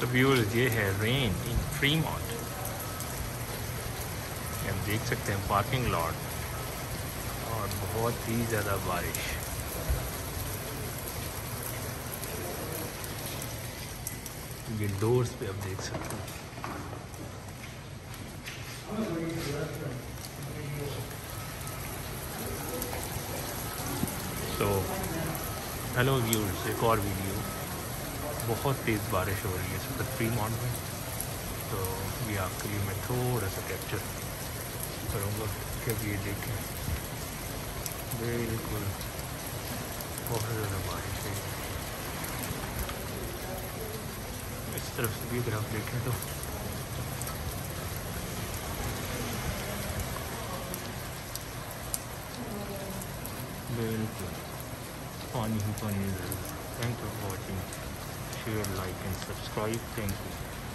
तो व्यूअर्स ये है रेन इन फ्री मॉट हम देख सकते हैं पार्किंग लॉट और बहुत ही ज़्यादा बारिश। डोर्स पे आप देख सकते हैं। तो हेलो व्यूअर्स एक और वीडियो बहुत तेज़ बारिश हो रही है इस वक्त फ्री मॉन में तो ये आपके लिए मैं थोड़ा सा कैप्चर करूँगा कि ये देखें। बिल्कुल, बहुत ज़्यादा बारिश है। इस तरफ़ से भी अगर आप देखें तो। बिल्कुल, पानी ही पानी है thank you for watching share